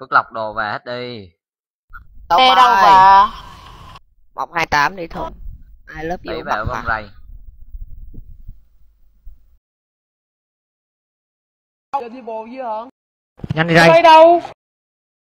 phước lọc đồ về hết đi Tông Xe đâu mà một hai tám đi thôi. I love đẩy you về bắt bơm mà. Giờ đi bộ với hả? nhanh đi đây Đây đâu